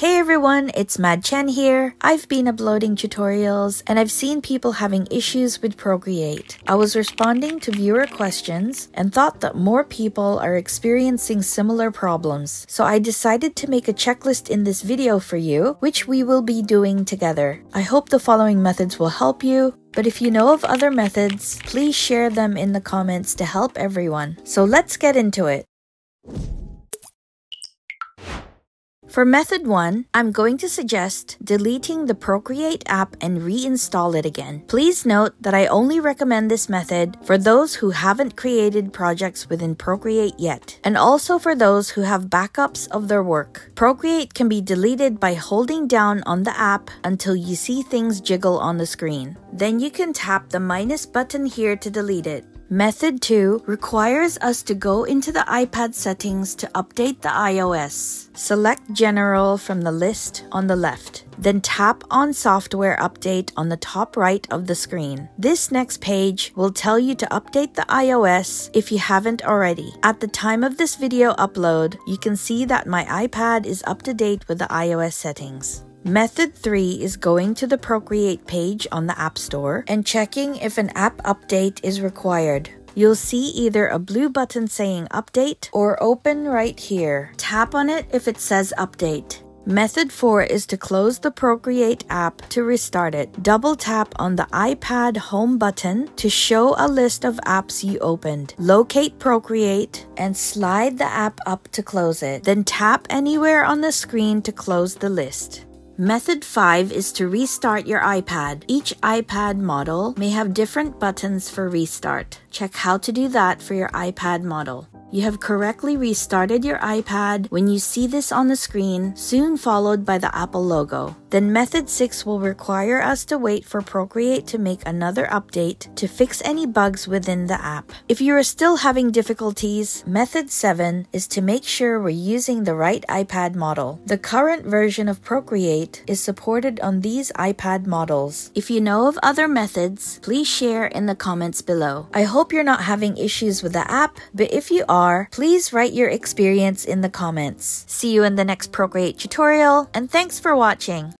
Hey everyone, it's Madtzen here. I've been uploading tutorials and I've seen people having issues with Procreate. I was responding to viewer questions and thought that more people are experiencing similar problems. So I decided to make a checklist in this video for you, which we will be doing together. I hope the following methods will help you. But if you know of other methods, please share them in the comments to help everyone. So let's get into it. For method 1, I'm going to suggest deleting the Procreate app and reinstall it again. Please note that I only recommend this method for those who haven't created projects within Procreate yet, and also for those who have backups of their work. Procreate can be deleted by holding down on the app until you see things jiggle on the screen. Then you can tap the minus button here to delete it. Method 2 requires us to go into the iPad settings to update the iOS. Select General from the list on the left. Then tap on Software Update on the top right of the screen. This next page will tell you to update the iOS if you haven't already. At the time of this video upload, you can see that my iPad is up to date with the iOS settings. Method 3 is going to the Procreate page on the App Store and checking if an app update is required. You'll see either a blue button saying Update or Open right here. Tap on it if it says Update. Method 4 is to close the Procreate app to restart it. Double tap on the iPad home button to show a list of apps you opened. Locate Procreate and slide the app up to close it. Then tap anywhere on the screen to close the list. Method 5 is to restart your iPad. Each iPad model may have different buttons for restart. Check how to do that for your iPad model. You have correctly restarted your iPad when you see this on the screen, soon followed by the Apple logo. Then method 6 will require us to wait for Procreate to make another update to fix any bugs within the app. If you are still having difficulties, method 7 is to make sure we're using the right iPad model. The current version of Procreate is supported on these iPad models. If you know of other methods, please share in the comments below. I hope you're not having issues with the app, but if you are, please write your experience in the comments. See you in the next Procreate tutorial, and thanks for watching.